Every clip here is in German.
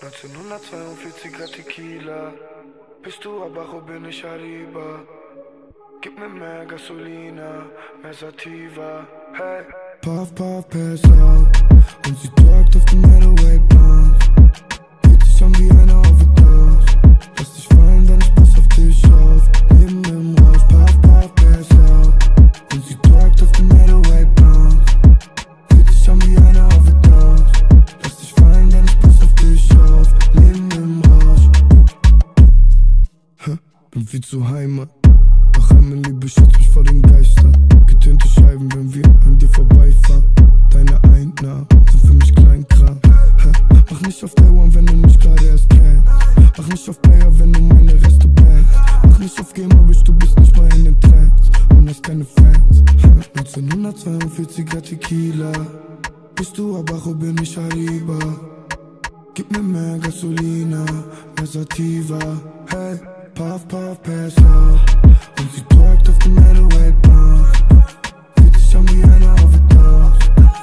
1942er Tequila. Bist du Abajo, bin ich Arriba. Gib mir mehr Gasolina, mehr Sativa. Hey. Puff, puff, pass out. Und sie twerkt auf dem Hideaway Bar. Viel zu Heimat. Doch einmal Liebe schützt mich vor den Geistern. Getönte Scheiben, wenn wir an dir vorbeifahren. Deine Einnahmen sind für mich Kleinkram. Mach nicht auf One, wenn du mich gerade erst kennst. Mach nicht auf Player, wenn du meine Reste bangst. Mach nicht auf Gamer, du bist nicht mal in den Trends. Und hast keine Fans. Hä? 1942er Tequila. Bist du Abajo, bin ich Arriba. Gib mir mehr Gasolina, mehr Sativa. Hey, puff, puff, pass out. Und sie drückt auf den Meadoway Bounce. Fühlt sich an wie eine Overdose.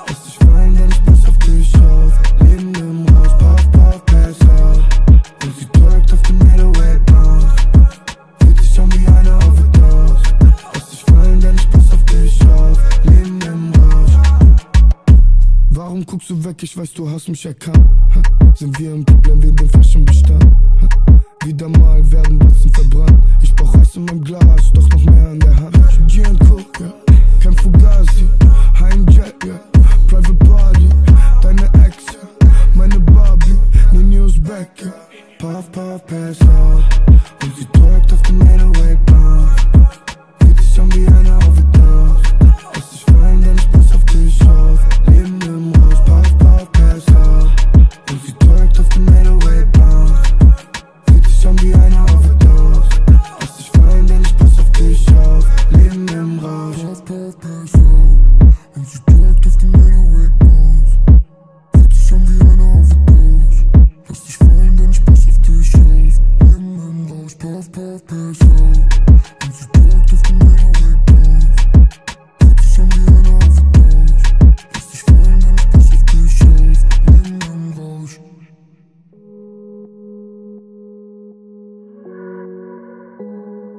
Lass dich fallen, denn ich pass auf dich auf. Leben im Rausch, puff, puff, pass out. Und sie drückt auf den Meadoway Bounce. Fühlt sich an wie eine Overdose. Lass dich fallen, denn ich pass auf dich auf. Leben im Rausch. Warum guckst du weg? Ich weiß, du hast mich erkannt. Sind wir im Problem, wir den Flaschenbestand? Ha? Wieder mal werden Batzen verbrannt. Ich brauch Eis in meinem Glas, doch noch mehr an der Hand. Gin Cook, ja. Kein Fugazi. Heimjet, ja. Private Party. Deine Ex, ja. Meine Barbie. Ninius back, ja. Puff, puff, pass out. Und sie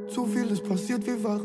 Zu viel ist passiert, wir waren